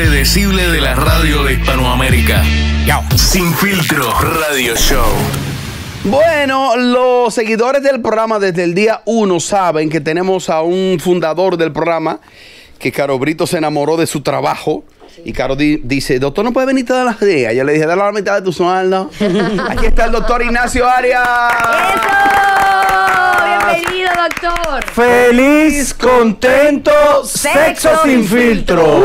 impredecible de la radio de Hispanoamérica. Sin filtro, radio show. Bueno, los seguidores del programa desde el día 1 saben que tenemos a un fundador del programa que Caro Brito se enamoró de su trabajo. Y Caro di- dice, doctor, ¿no puede venir todas las días? Yo le dije, dale la mitad de tu sueldo. Aquí está el doctor Ignacio Arias. Bienvenido, doctor. Feliz, contento, sexo sin filtro.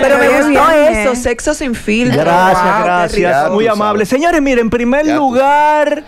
Pero me gustó eso, sexo sin filtro. Gracias, Wow, gracias. Muy amable. Señores, miren, en primer Ya tú lugar,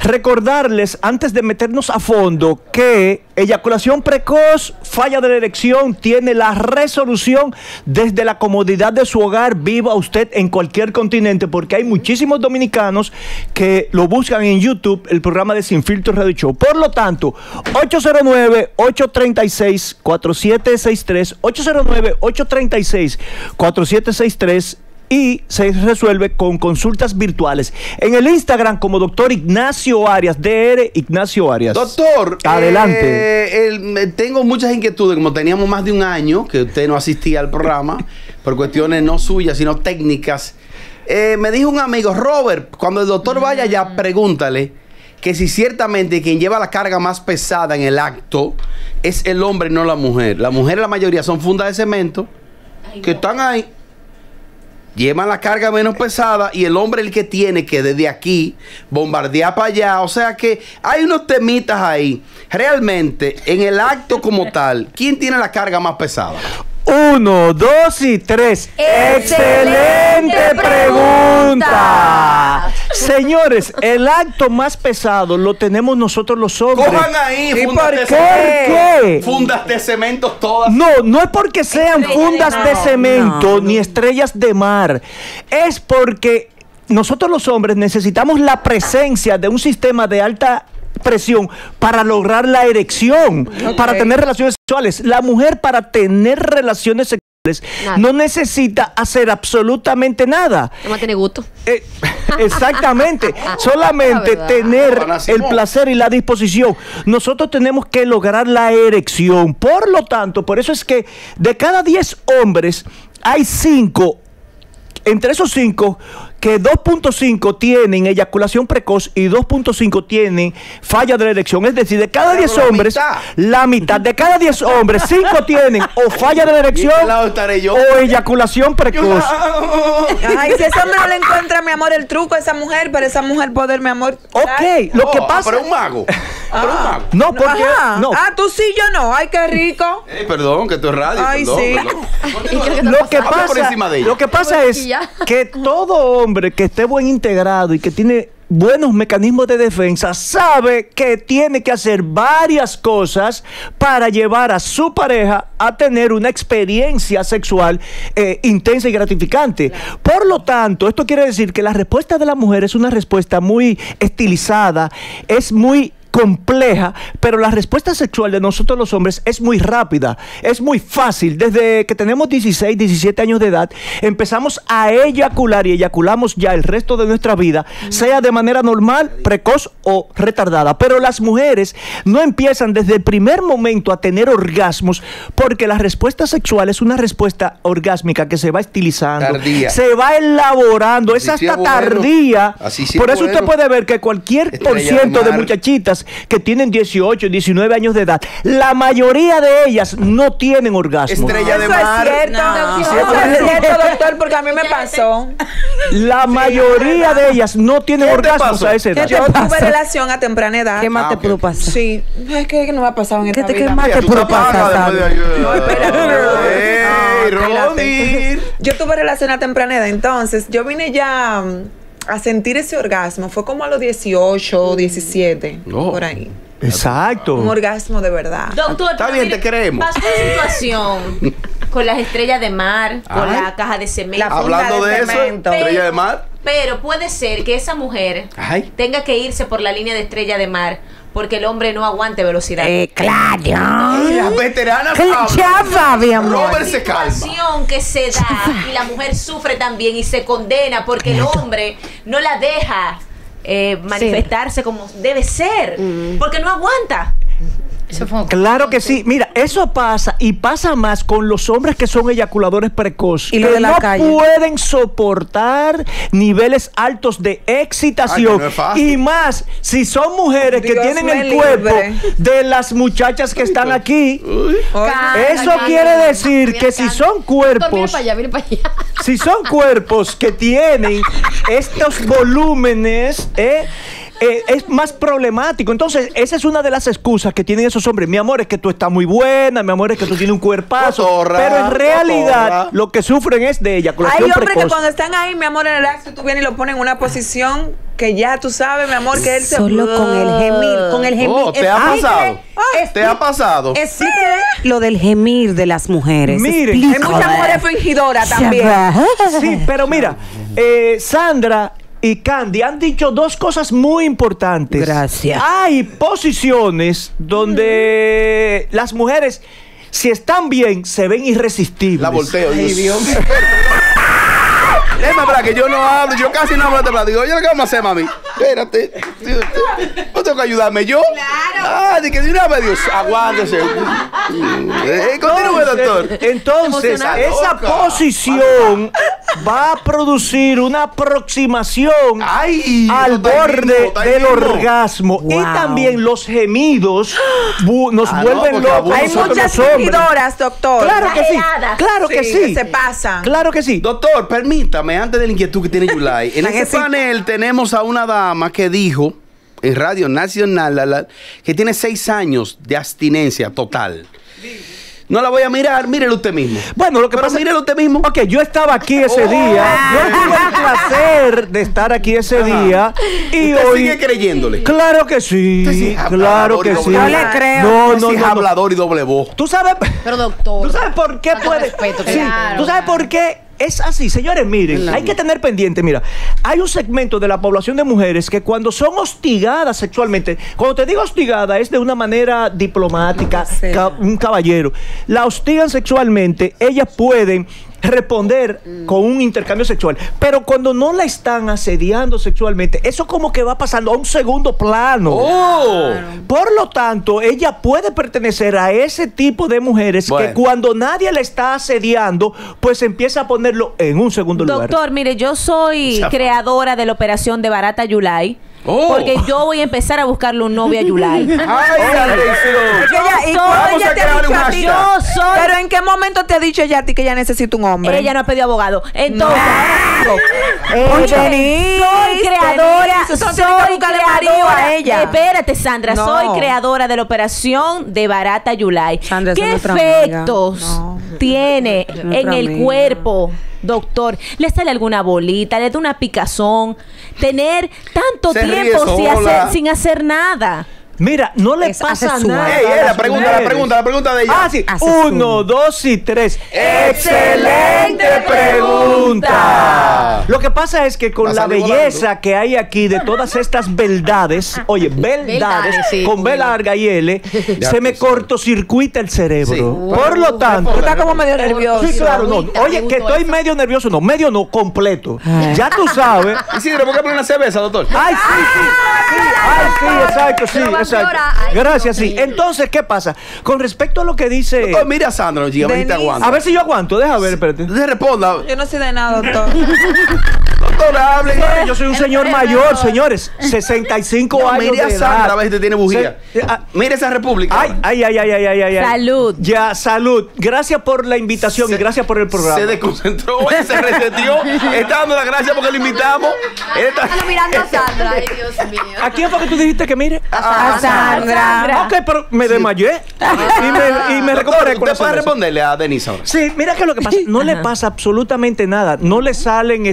recordarles, antes de meternos a fondo, que eyaculación precoz, falla de la erección, tiene la resolución desde la comodidad de su hogar, viva usted en cualquier continente, porque hay muchísimos dominicanos que lo buscan en YouTube, el programa de Sin Filtro Radio Show. Por lo tanto, 809-836-4763, 809-836-4763 y se resuelve con consultas virtuales. En el Instagram como doctor Ignacio Arias, DR Ignacio Arias. Doctor, Adelante. eh, el- tengo muchas inquietudes, como teníamos más de un año que usted no asistía al programa, por cuestiones no suyas, sino técnicas. Eh, me dijo un amigo, Robert, cuando el doctor vaya allá, pregúntale que si ciertamente quien lleva la carga más pesada en el acto es el hombre y no la mujer. La mujer, la mayoría, son fundas de cemento que están ahí. Llevan la carga menos pesada y el hombre el que tiene que desde aquí bombardear para allá. O sea que hay unos temitas ahí. Realmente, en el acto como tal, ¿quién tiene la carga más pesada? Uno, dos y tres. Excelente pregunta. Señores, el acto más pesado lo tenemos nosotros los hombres. Cojan ahí, ¿Y fundas por de qué? Fundas de cemento todas. No, no es porque sean fundas de cemento No, no. ni estrellas de mar. Es porque nosotros los hombres necesitamos la presencia de un sistema de alta presión para lograr la erección, para tener relaciones sexuales. La mujer para tener relaciones sexuales Nada. no necesita hacer absolutamente nada. No tiene gusto. Eh, exactamente. Solamente La verdad. tener el placer y la disposición. Nosotros tenemos que lograr la erección. Por lo tanto, por eso es que de cada 10 hombres hay 5 entre esos 5, que 2.5 tienen eyaculación precoz y 2.5 tienen falla de la erección. Es decir, de cada Pero 10 la hombres, mitad. la mitad de cada 10 hombres, 5 tienen o falla de la ¿Y erección o eyaculación precoz. Ay, si ese hombre no le encuentra, mi amor, el truco a esa mujer, para esa mujer poder, mi amor. Ok, lo que Oh, ah, pasa. Pero un mago. Pero un mago. No, porque. Ajá. No. Ah, tú sí, yo no. Ay, qué rico. Eh, perdón, que esto es radio. Ay, perdón, sí. perdón. Lo que pasa, lo que pasa es que todo hombre que esté buen integrado y que tiene buenos mecanismos de defensa sabe que tiene que hacer varias cosas para llevar a su pareja a tener una experiencia sexual eh, intensa y gratificante. Por lo tanto, esto quiere decir que la respuesta de la mujer es una respuesta muy estilizada, es muy compleja, pero la respuesta sexual de nosotros los hombres es muy rápida, es muy fácil. Desde que tenemos 16, 17 años de edad, empezamos a eyacular y eyaculamos ya el resto de nuestra vida, sea de manera normal, precoz o retardada. Pero las mujeres no empiezan desde el primer momento a tener orgasmos porque la respuesta sexual es una respuesta orgásmica que se va estilizando, Tardía. se va elaborando, es Así sí hasta es bueno. tardía. Así sí Por es eso usted puede ver que cualquier por de ciento de mar. Que tienen 18, 19 años de edad, la mayoría de ellas no tienen orgasmo. Estrella de Eso es mar. cierto. No. Eso es cierto, doctor, porque a mí me pasó. La mayoría de ellas no tienen ¿Qué orgasmos a esa edad. Yo tuve relación a temprana edad. ¿Qué más Ah, te ok. pudo pasar? Sí, es que, no me ha pasado en ¿Qué esta te- qué vida. más Mira, te pudo pasar? No. Yo tuve relación a temprana edad, entonces yo vine ya a sentir ese orgasmo. Fue como a los 18, 17, Oh. por ahí. Exacto. Un orgasmo de verdad. Doctor, Está bien, mire, te creemos. Pasó una situación con las estrellas de mar, con Ay. la caja de cemento. La Hablando de de eso, cemento. estrella de mar. Pero puede ser que esa mujer Ay. tenga que irse por la línea de estrella de mar porque el hombre no aguante velocidad. Eh, claro. Veteranas hablan. Chava, mi amor. Robert se calma. situación que se da y la mujer sufre también y se condena porque el hombre no la deja eh, manifestarse como debe ser porque no aguanta. Eso fue- Claro que sí. Mira, eso pasa y pasa más con los hombres que son eyaculadores precoces. Y lo que de la no calle. pueden soportar niveles altos de excitación. Ay, no y más, si son mujeres que tienen el cuerpo libre. de las muchachas que están aquí. Eso quiere decir que si son cuerpos Mira para allá, mira para allá. si son cuerpos que tienen estos volúmenes, eh, eh, es más problemático. Entonces, esa es una de las excusas que tienen esos hombres. Mi amor, es que tú estás muy buena, mi amor, es que tú tienes un cuerpazo. Cotorra, pero en realidad, cotorra. lo que sufren es de Hay eyaculación hombres que cuando están ahí, mi amor, en el acto, tú vienes y lo pones en una posición que ya tú sabes, mi amor, que él se... Solo con el gemir, con el gemir. Oh, ¿te ha pasado? explique- ¿Te ha pasado? Lo del gemir de las mujeres. Mire, Hay muchas mujeres fingidoras también. Sí, pero mira, eh, Sandra y Candy han dicho dos cosas muy importantes. Gracias. Hay posiciones donde las mujeres, si están bien, se ven irresistibles. La volteo. Dios. Déjame hablar, que yo no hablo, yo casi no hablo de plata. Digo, oye, ¿qué vamos a hacer, mami? Espérate. ¿No tengo que ayudarme yo? Claro. Ah, de que de una vez, Dios, aguántese. Eh, continúe, doctor. Entonces, esa posición va a producir una aproximación Ay, al borde mismo, del mismo. orgasmo. Y también los gemidos nos Ah, vuelven locos. Hay muchas fingidoras, doctor. Claro que sí. Claro que Sí, sí. que se pasan. Claro que sí. Doctor, permítame, antes de la inquietud que tiene Yulai, en este panel tenemos a una dama que dijo en Radio Nacional la- la- que tiene seis años de abstinencia total. No la voy a mirar, mírelo usted mismo. Bueno, lo que Pero pasa mírelo usted mismo. Ok, yo estaba aquí ese Oh. día. Yo tuve el placer de estar aquí ese Ajá. día. Y Usted hoy. sigue creyéndole. Claro que sí. Claro que sí. Yo le creo. No, no, es hablador y doble voz. Tú sabes. Pero doctor. ¿Tú sabes por qué puede? respeto, Sí, claro, ¿Tú sabes por qué? Es así, señores, miren, hay que tener pendiente, mira, hay un segmento de la población de mujeres que cuando son hostigadas sexualmente, cuando te digo hostigada es de una manera diplomática, ca- un caballero, la hostigan sexualmente, ellas pueden responder con un intercambio sexual, pero cuando no la están asediando sexualmente, eso como que va pasando a un segundo plano. ¡Oh! Por lo tanto, ella puede pertenecer a ese tipo de mujeres Bueno. que cuando nadie le está asediando, pues empieza a ponerlo en un segundo lugar. Doctor, mire, yo soy creadora de la operación de Barata Yulai. Oh. Porque yo voy a empezar a buscarle un novio a Yulai. ¡Ay, y Yo soy- soy. Pero ¿en qué momento te ha dicho ella a ti que ella necesita un hombre? Ella no ha pedido abogado. Entonces, Oye, soy Denise, creadora, Denise, soy marido creadora. a ella. Espérate, Sandra, No. soy creadora de la operación de Barata Yulai. Sandra, ¿Qué efectos No. tiene en el amiga. cuerpo? Doctor, ¿le sale alguna bolita? ¿Le da una picazón? Tener tanto Se ríe tiempo sin hacer, sin hacer nada. Mira, no le Es pasa nada. Ey, la pregunta, la pregunta, la pregunta de ella. Ah, sí. Uno, dos y tres. ¡Excelente pregunta! Lo que pasa es que con la belleza volando. que hay aquí de todas estas beldades, oye, beldades, Beldades, sí, con B larga y L, Ya se me tú sabes. cortocircuita el cerebro. Sí. Por lo tanto, Tú estás como medio nervioso. Sí, claro, no. Oye, me que estoy eso. medio nervioso, no, medio no, completo. Ya tú sabes. Isidro, ¿por qué poner una cerveza, doctor? Ay, sí, sí, sí, ay, sí, exacto, sí, exacto. Gracias, sí. Entonces, ¿qué pasa? Con respecto a lo que dice... Doctor, mira a Sandra, chica, a ver si te aguanta. A ver si yo aguanto, deja ver, espérate. Responda. Yo no sé de nada, doctor. Señores, Yo soy un señor mayor, señores. 65 No, años mire a Sandra, a ver si te tiene bujía. Se- ah, Mire esa república. Ay, ay, ay, ay, ay, ay, ay. Salud. Ya, salud. Gracias por la invitación y gracias por el programa. Se desconcentró, oye, se resetió. Está dando las gracias porque lo invitamos. Él está- mirando a Sandra. Ay, Dios mío. ¿A quién fue que tú dijiste que mire? A Sandra. Ok, pero me desmayé. Y me, y me Doctor, recuperé con usted puede responderle a Denise ahora. Sí, mira que lo que pasa, no le pasa absolutamente nada. No le salen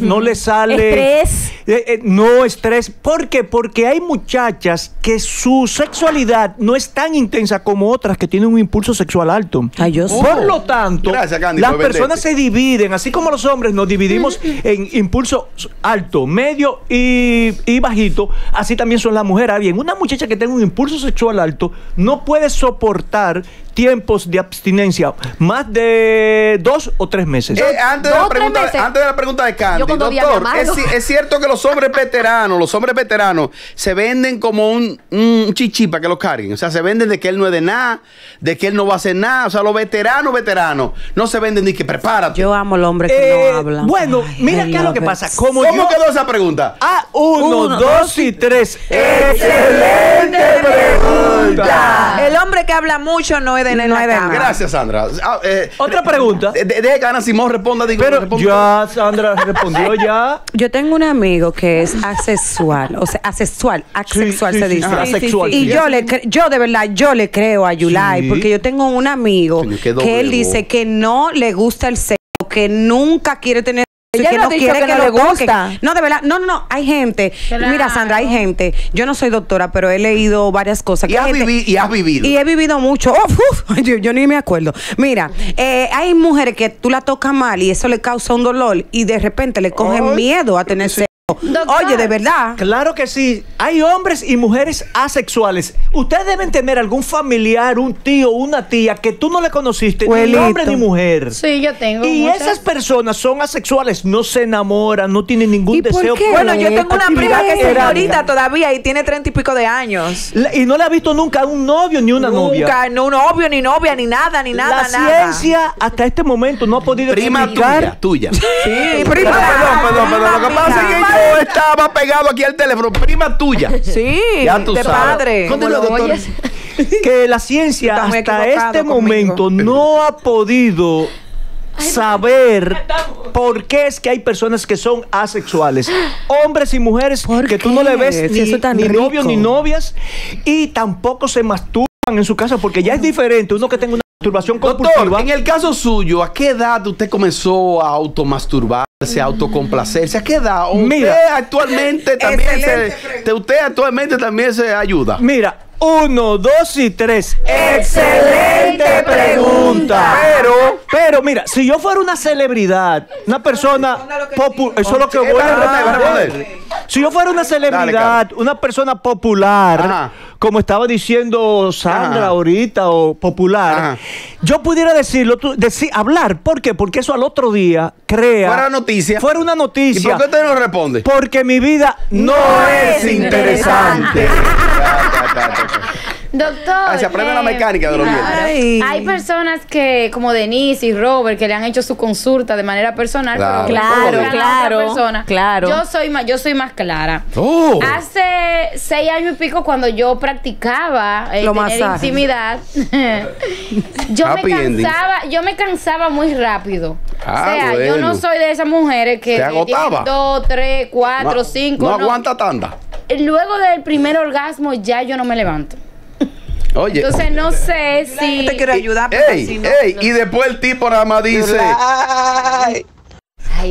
no le sale Estrés. Eh, eh, no estrés. ¿Por qué? Porque hay muchachas que su sexualidad no es tan intensa como otras que tienen un impulso sexual alto. Ay, yo sé. Por lo tanto, Gracias, Candy, las personas se dividen, así como los hombres nos dividimos en impulso alto, medio y, y bajito, así también son las mujeres. Ahora Bien, una muchacha que tenga un impulso sexual alto no puede soportar tiempos de abstinencia más de dos o tres meses. Eh, antes, de la tres pregunta, meses. antes de la pregunta de Candy. Yo cuando vi a mi Doctor, es, cierto que los hombres veteranos, los hombres veteranos, se venden como un, un chichi para que lo carguen. O sea, se venden de que él no es de nada, de que él no va a hacer nada. O sea, los veteranos, veteranos, no se venden ni que prepárate. Yo amo al hombre que Eh, no habla. bueno, Ay, mira qué es lo que pasa. Como ¿Cómo yo. quedó esa pregunta? Ah, uno, Uno, dos y tres. ¡Excelente pregunta! El hombre que habla mucho no es de No es de cama. Gracias, Sandra. Ah, eh, Otra pregunta. de- de- Deje que Ana Simón responda. Digo, Pero responda. ya Sandra respondió ya. Yo tengo un amigo que es asexual, o sea, asexual, asexual Sí, se sí, dice. sí, asexual. Y yo le cre- yo de verdad, yo le creo a Yulai, Sí. porque yo tengo un amigo que él dice que no le gusta el sexo, que nunca quiere tener sexo y Ella que no quiere que que, no lo le gusta. No, de verdad, no, no, no, hay gente. Claro. Mira, Sandra, hay gente. Yo no soy doctora, pero he leído varias cosas. Y que has, gente- vivi- y has vivido. y he vivido mucho. Uf, yo ni me acuerdo. Mira, eh, hay mujeres que tú la tocas mal y eso le causa un dolor y de repente le cogen miedo a tener sexo. Doctor. Oye, de verdad. Claro que sí. Hay hombres y mujeres asexuales. Ustedes deben tener algún familiar, un tío, una tía que tú no le conociste, ni hombre ni mujer. Sí, yo tengo. Y muchas. esas personas son asexuales, no se enamoran, no tienen ningún ¿Y por deseo. qué? Bueno, yo tengo una prima que es señorita todavía y tiene treinta y pico de años. La- Y no le ha visto nunca a un novio ni una novia. Nunca, no un novio, ni novia, ni nada, ni nada, la nada. ciencia hasta este momento no ha podido Prima explicar. tuya, tuya. Sí, Perdón, prima. perdón, perdón, Lo que pasa es que yo estaba pegado aquí al teléfono. Prima tuya. Sí, Ya tú de sabes. padre. Continúa, ¿Cómo lo doctor. oyes? que la ciencia hasta este conmigo. momento no ha podido saber por qué es que hay personas que son asexuales. Hombres y mujeres ¿Por que tú no le ves ni, ni novios ni novias y tampoco se masturban en su casa porque ya es diferente uno que tenga una masturbación Doctor, compulsiva. en el caso suyo, ¿a qué edad usted comenzó a automasturbarse, a autocomplacerse? ¿A qué edad? ¿O Mira. usted actualmente también se, Excelente te- usted actualmente también se ayuda. Mira, uno, dos y tres. ¡Excelente pregunta! Pero, pero mira, si yo fuera una celebridad, una persona popular, eso es lo que voy a responder. Si yo fuera una celebridad, una persona popular, Ajá. Como estaba diciendo Sandra Ajá. ahorita, o popular, Ajá. yo pudiera decirlo, tú- decir, hablar. ¿Por qué? Porque eso al otro día crea. Fuera noticia. Fuera una ¿Y noticia. por qué usted no responde? Porque mi vida no, es interesante. Doctor. Se aprende la mecánica de los dientes. Hay personas que, como Denise y Robert, que le han hecho su consulta de manera personal. Claro. pero Claro, claro, persona. claro. Yo soy más, yo soy más clara. Oh. Hace seis años y pico cuando yo practicaba eh, tener intimidad, yo me ending. cansaba, yo me cansaba muy rápido. Ah, o sea, yo no soy de esas mujeres que ¿Te que agotaba? dos, tres, cuatro, No- cinco. No no. aguanta tanda. Luego del primer orgasmo ya yo no me levanto. Oye. Entonces no sé si. Yo te quiero ayudar, pero Ey, si no. ey, y después el tipo nada más dice. Ay,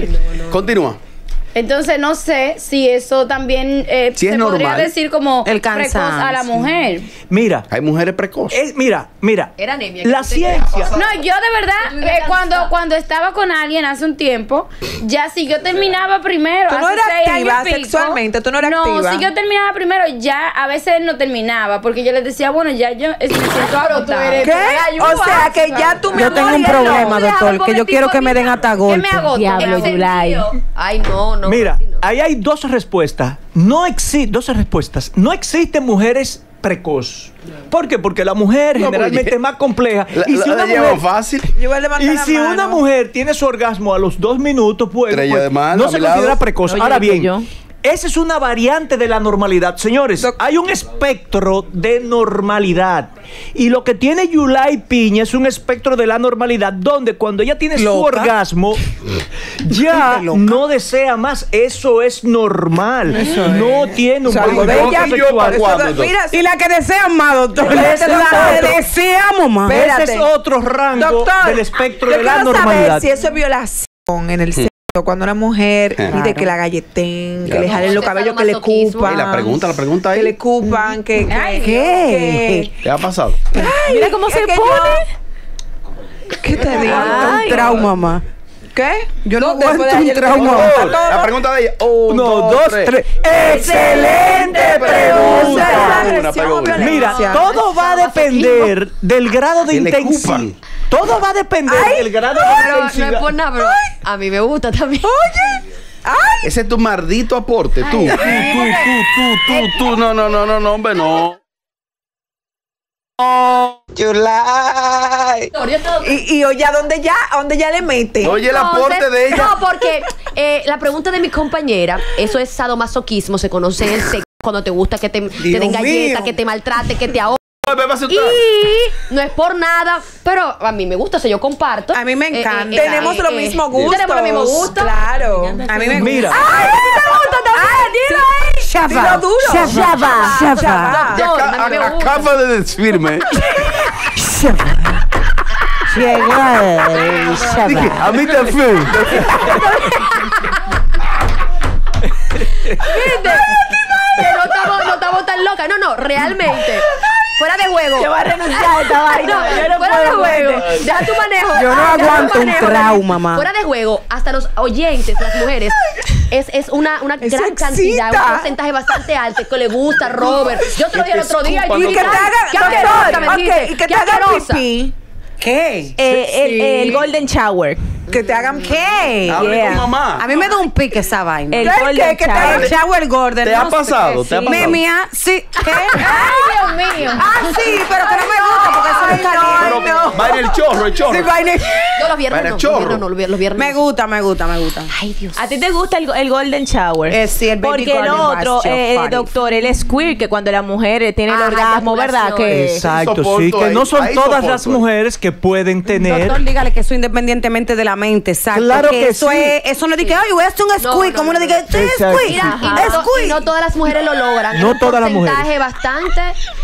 no, no. Continúa. Entonces no sé si eso también eh, Si es se podría normal. decir como El precoz a la mujer. Mira, Hay mujeres precoces. es, mira, mira. Era anemia, La ciencia. No, yo de verdad, eh, cuando, cuando estaba con alguien hace un tiempo, ya si yo terminaba primero, Tú no eras activa pico, sexualmente, tú no eras activa. No, si yo terminaba primero, ya a veces no terminaba, porque yo les decía, bueno, ya yo me siento agotada. ¿Qué? O sea, que ya tú, mi Yo tengo un no. problema, doctor, que yo quiero que me den hasta que me. Diablo, Ay, no, no. Mira, no. ahí hay dos respuestas. No existen, dos respuestas. No existen mujeres precoz. ¿Por qué? Porque la mujer No, generalmente porque- es más compleja. La, y si la- una mujer, fácil. Y si mano. una mujer tiene su orgasmo a los dos minutos, pues, pues, no se considera precoz. Ahora bien, yo. Esa es una variante de la normalidad. Señores, hay un espectro de normalidad. Y lo que tiene Yulai Piña es un espectro de la normalidad donde cuando ella tiene su orgasmo, ya no desea más. Eso es normal. no tiene un buen de enfoque ella. ¿Y Y la que desean más, doctor. Espérate, La doctor. que deseamos más. Ese es otro rango Doctor, del espectro de la normalidad. saber si eso es violación en el sexo. Cuando una mujer Claro. pide que la galleten, que le jalen los cabellos, que le cupan. Y la pregunta, la pregunta ahí. Que le cupan, que... que- Ay, ¿Qué? ¿Qué ha pasado? Mira cómo se que pone. yo- ¿Qué te digo? Un trauma más. ¿Qué? Yo no aguanto un trauma. La pregunta de ella. Uno, dos, tres. ¡Excelente pregunta! Mira, todo va a depender del grado de intensidad. Todo va a depender del grado de Pero no intensidad. es por nada, pero a mí me gusta también. Ese es tu maldito aporte. Tú, tú, tú, tú, tú, tú, tú. No, no, no, no, no, hombre, no. Te- Y, y oye, ¿a dónde ya, a dónde ya le mete? Oye, el aporte Entonces, de ella. No, porque eh, la pregunta de mi compañera, eso es sadomasoquismo, se conoce en sexo cuando te gusta que te, te den galletas, que te maltrate, que te ahogue. Y no es por nada, pero a mí me gusta, o sea, yo comparto. A mí me Eh, encanta. Tenemos los mismos gustos. Tenemos los mismos gustos. Claro. A mí me Mira, ¡Ay, te gusta también! Shava. Dilo duro. Shava. Shava. Y Doctor, aca- a mí me a- gusta. Acaba de decirme. Dije, a mí te fui. ¿Viste? No estamos, no estamos tan locas. No, no, realmente. Fuera de juego. Yo voy a renunciar a esta vaina. No, Yo no fuera de juego. con este. Deja tu manejo. Yo no aguanto un trauma, mamá. Fuera de juego, hasta los oyentes, las mujeres, es, es una, una gran cantidad, excita. un porcentaje bastante alto que le gusta Robert. Yo te lo dije el otro día y Y que te me doctor, dijiste, ok, y que qué te asquerosa. pipí. ¿Qué? Eh, el, el Golden Shower. Que te hagan ¿Qué? Hable Yeah. con mamá. A mí me da un pique esa vaina. El ¿Qué? Golden ¿Qué? ¿Qué te Shower. El shower Gordon. ¿Te ha no sé pasado? qué. ¿Te ha Sí. pasado? Mimia, sí. ¿Qué? Ay, Dios mío. Ah, sí, pero que no me gusta porque eso es Pero caliente. va en el chorro, el chorro. Sí, vaina. No, los viernes Para no, el los chorro. viernes no, los viernes- los viernes Me no. gusta, me gusta, me gusta. Ay, Dios. ¿A ti te gusta el, el Golden Shower? Eh, sí, el Baby Porque el Golden otro, eh, doctor, el queer, que cuando la mujer eh, tiene el Ah, orgasmo, ¿verdad? eyaculación. Que exacto, soporto sí, que ahí, no son ahí todas soporto las ahí. mujeres que pueden tener. Doctor, dígale que eso independientemente de la mente, exacto. Claro que eso sí. es, eso no es de que, ay, voy a hacer un No, squeak, no, como uno no, dice, no. ¿qué es Exacto, squeak? sí. Mira, y no, to- y no Squeak. todas las mujeres lo logran. No un todas las porcentaje bastante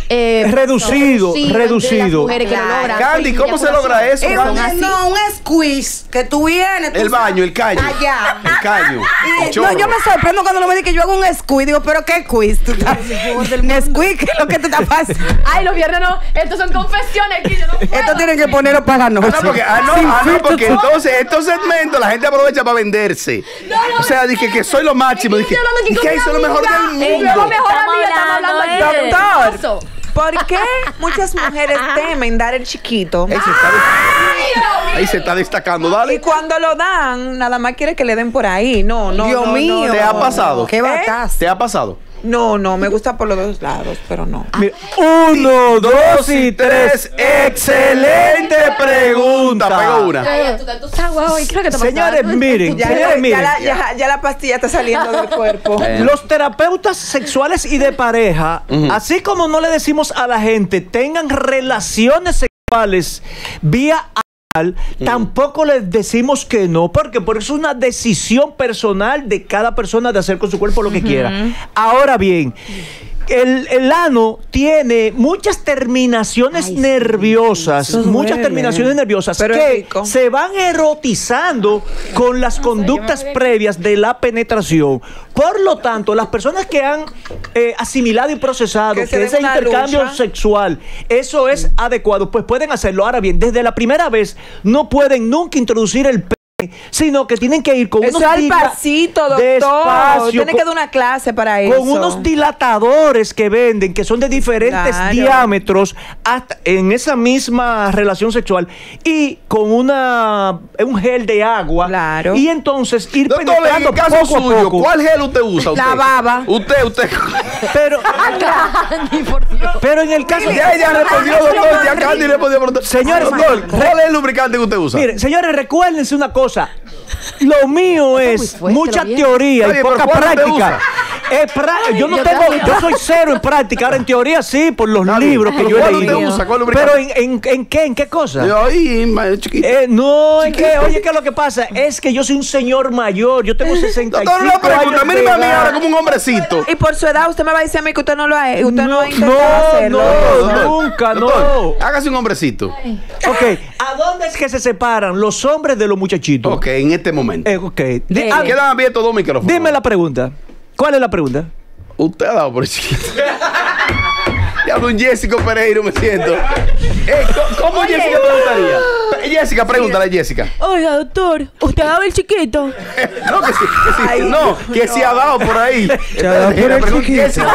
eh, Reducido, de las reducido. mujeres que lo Claro. logran. Candy, ¿cómo se logra eso? Es un- no, un squeeze que tú vienes. tú El baño, el caño. Allá. El caño. Y, El no, chorro. yo me sorprendo cuando lo me dicen que yo hago un squeeze. Digo, ¿pero qué quiz? ¿Tú estás un squeeze? ¿Qué es lo que te está pasando? Ay, los viernes no. Estos son confesiones aquí. Yo no puedo. Esto tienen que ponerlo para la Ah, no, porque, ah, no, ah, no, porque entonces estos segmentos la gente aprovecha para venderse. o sea, dije que soy lo máximo. Dije, que soy lo mejor del Eh, mundo. Yo lo mejor amiga, estamos hablando, aquí. ¿Por qué muchas mujeres temen dar el chiquito? Ahí se está, ahí se está destacando, Y dale. cuando lo dan, nada más quiere que le den por ahí. No, no. Dios no, mío. no, ¿Te ha pasado? ¿Qué ¿Eh? ¿Te ha pasado? No, no, me gusta por los dos lados, pero no. Mira, Uno, dos y tres. Excelente pregunta. Pegó una. Tú. Creo que te Señores, miren, Ya, señores, ya, miren. la, ya- ya la pastilla está saliendo del cuerpo. Eh. Los terapeutas sexuales y de pareja, así como no le decimos a la gente tengan relaciones sexuales vía tampoco les decimos que no, porque por eso es una decisión personal de cada persona de hacer con su cuerpo lo que quiera. Ahora bien, el, el ano tiene muchas terminaciones nerviosas, muchas duele. terminaciones nerviosas Pero que se van erotizando con las conductas previas de la penetración. Por lo tanto, las personas que han eh, asimilado y procesado Que ese intercambio lucha. sexual, eso es adecuado, pues pueden hacerlo. Ahora bien, desde la primera vez no pueden nunca introducir el sino que tienen que ir con Eso unos al pasito, doctor. despacio, Tiene con- que dar una clase para eso. con unos dilatadores que venden, que son de diferentes Claro. diámetros, hasta en esa misma relación sexual, y con una un gel de agua. Claro. Y entonces ir Doctor, en penetrando el caso poco a suyo, poco. ¿cuál gel usted usa? Usted? La baba. Usted, usted. Pero, Candy, por Dios. pero en el caso. Ya ella respondió, doctor. Ya Candy le podía preguntar. Señores, doctor, ¿cuál es el lubricante que usted usa? Mire, señores, recuérdense una cosa. Lo mío es fuerte, mucha teoría y poca pero ¿cuál usted práctica. Es pra- yo no yo tengo, también. yo soy cero en práctica. Ahora en teoría sí, por los libros que yo he ¿Cuál leído. usa? Pero en, en, en qué, en qué cosa? Yo ahí, chiquito. Eh, no, es que, oye, ¿qué es lo que pasa? Es que yo soy un señor mayor, yo tengo 65 Doctor, una pregunta. Mírame a mí ahora como un hombrecito. Y por su edad, usted me va a decir a mí que usted no lo ha, usted no, ha intentado no, hacerlo. no, Doctor, nunca, doctor, no. Hágase un hombrecito. Ok, ¿a dónde es que se separan los hombres de los muchachitos? Ok, en este momento. Eh, ok. Di- ah, Quedan abiertos dos micrófonos. dime la pregunta. ¿Cuál es la pregunta? Usted ha dado por el chiquito. Ya un Jessica Pereiro me siento. Eh, ¿cómo- ¿Cómo Jessica te gustaría? Jessica, pregúntale a Jessica. Oiga, doctor, ¿usted daba el chiquito? No, que sí, que sí. no, que sí ha dado por ahí. Se ha dado Espérate, por el pregunta- chiquito.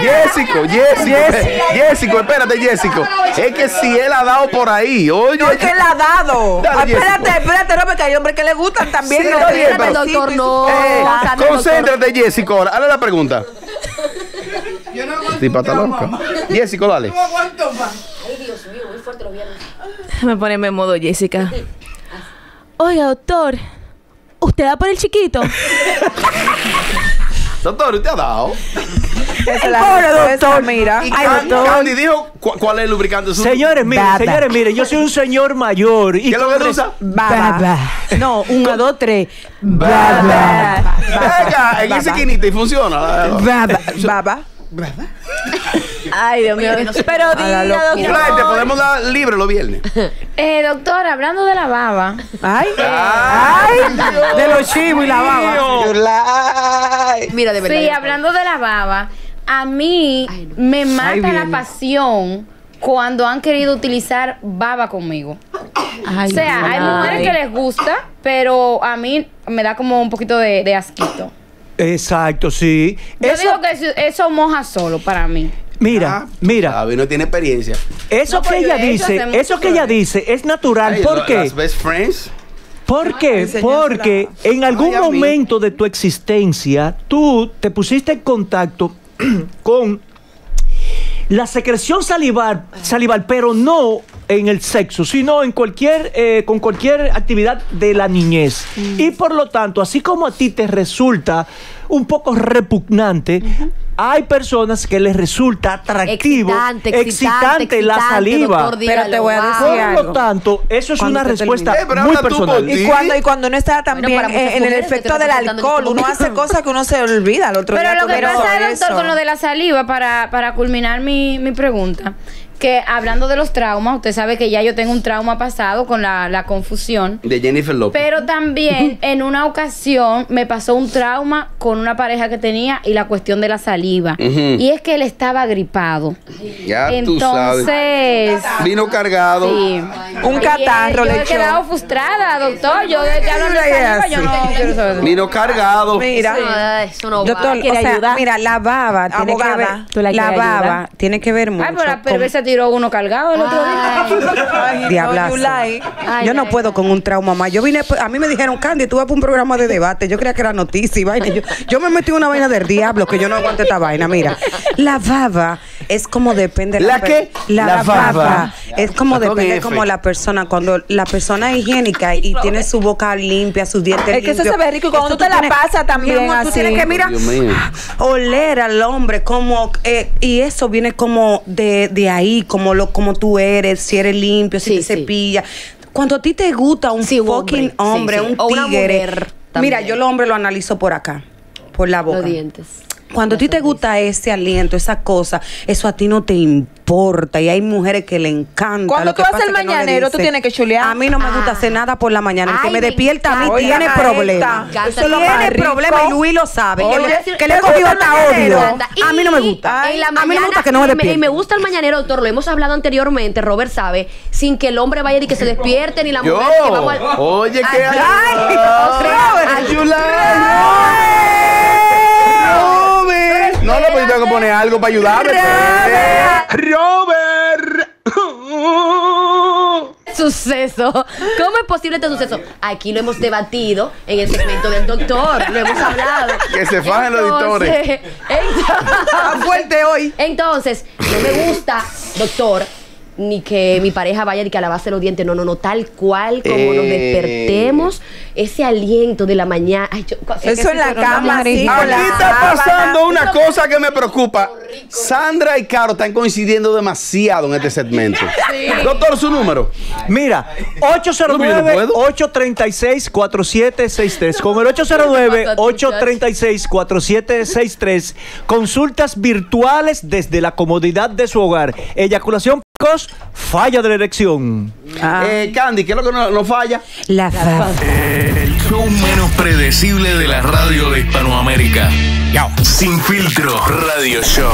Jessica, Jessica, Jessica, Jessica, espérate, Jessica. Es que si él ha dado por ahí, oye. No es que la ha dado. Dale, espérate, espérate, no, porque hay hombres que le gustan también. Sí, ¿no? bien, pero- doctor, no. Eh, no, concéntrate, Jessica. ahora. Hazle la pregunta. Tipa está loca. Jessica, dale. Me ponerme en modo Jessica. Oiga, doctor, ¿usted da por el chiquito? Doctor, ¿usted ha dado? Esa es la Pobre doctor. Mira. Y Ay, doctor. Candy dijo cu- cuál es el lubricante de su Señores, miren, Baba. señores, miren, yo soy un señor mayor. Y ¿Qué es lo que tú usas? Baba. No, uno, dos, tres. Baba. Venga, en ese quinito y funciona. Baba. Baba. Ay, Dios mío. Pero diga, doctor. te podemos dar libre los viernes. Eh, doctor, hablando de la baba. Ay. Ay, De los chivos y la baba. Mira, de verdad. Sí, hablando de la baba, a mí Ay, no. me mata la pasión cuando han querido utilizar baba conmigo. o sea, hay mujeres que les gusta, pero a mí me da como un poquito de, de asquito. Exacto, sí. Yo Eso, digo que eso, eso moja solo para mí. mira, mira, Sabe, no tiene experiencia. eso No, que ella dice, eso que ella dice es natural. Ay, ¿Por lo- qué? Las best friends. ¿Por qué? Porque en algún Ay, momento de tu existencia tú te pusiste en contacto con la secreción salivar, salival, pero no en el sexo, sino en cualquier, eh, con cualquier actividad de la niñez. Y por lo tanto, así como a ti te resulta un poco repugnante, hay personas que les resulta atractivo, Excitante, excitante, la saliva. doctor, Pero te voy a decir wow. Por lo tanto, eso es Cuando una respuesta termine. Eh, muy personal. Y cuando, y cuando uno está también eh, en el efecto del alcohol, uno hace cosas que uno se olvida al otro Pero día. lo que pasa, eso. doctor, con lo de la saliva, para, para culminar mi, mi pregunta, que hablando de los traumas, usted sabe que ya yo tengo un trauma pasado con la, la confusión. De Jennifer Lopez. Pero también en una ocasión me pasó un trauma con una pareja que tenía y la cuestión de la saliva. Y es que él estaba gripado. ya tú sabes. Entonces, Vino cargado. sí. Un Y, catarro Yo le he echó. quedado frustrada, doctor. Yo de que hablan de saliva, yo no quiero saber. Vino cargado. Mira. No, eso no va. Doctor, o ¿Quiere sea, ayuda? mira, la baba tiene que ver, ¿Tú la baba ayudar? tiene que ver mucho Ay, pero la tiró uno cargado el otro día. Diablazo. yo no ay, puedo con un trauma más. Yo vine, a mí me dijeron, Candy, tú vas para un programa de debate. Yo creía que era noticia y vaina. Yo, yo me metí en una vaina del diablo, que yo no aguanto esta vaina. Mira, la baba es como depende. ¿La per- qué? La, La baba. baba. Es como La depende como la persona. Cuando la persona es higiénica y tiene su boca limpia, sus dientes Es que eso limpios. se ve rico y cuando tú te la tienes- pasas también tú tienes que, mira, oler al hombre como eh, y eso viene como de, de ahí como lo como tú eres si eres limpio si Sí, te sí. cepillas cuando a ti te gusta un Sí, fucking hombre, hombre un tigre mira yo los hombres lo analizo por acá por la boca. Los dientes. Cuando a ti te gusta ese aliento, esa cosa, eso a ti no te importa. Y hay mujeres que le encanta. Cuando Lo que tú haces el que no mañanero, tú tienes que chulear. A mí no me gusta Ah. hacer nada por la mañana. El que Ay, me me despierta a mí tiene problemas. Tiene problemas y Luis lo sabe. que Oye, le, que le ¿te he cogido hasta odio. A mí no me gusta. a mí no me gusta que no me y y me gusta el mañanero, doctor. Lo hemos hablado anteriormente. Robert sabe, sin que el hombre vaya y que se despierte, ni la Yo. mujer que vamos a- Oye, qué Ay, ay, o sea, ay, Robert. No, no, pues yo tengo que poner algo para ayudarme. Robert. suceso. ¿Cómo es posible este suceso? Aquí lo hemos debatido en el segmento del doctor. Lo hemos hablado. Que se fajen los Entonces- editores. Está fuerte hoy. Entonces, no me gusta, doctor, ni que mi pareja vaya y que a lavarse los dientes. No, no, no, tal cual como nos Eh. despertemos, ese aliento de la mañana. Ay, yo- es que Eso en la cama, sí, Aquí está pasando una cosa que me preocupa. Sandra y Caro están coincidiendo demasiado en este segmento. Doctor, su número. Mira, No, yo no puedo. 809-836-4763. Con el 809-836-4763. Consultas virtuales desde la comodidad de su hogar. Eyaculación falla de la erección. Ah, Eh, Candy, ¿qué es lo que no, no falla? la baba. El show menos predecible de la radio de Hispanoamérica. Sin filtro, radio show.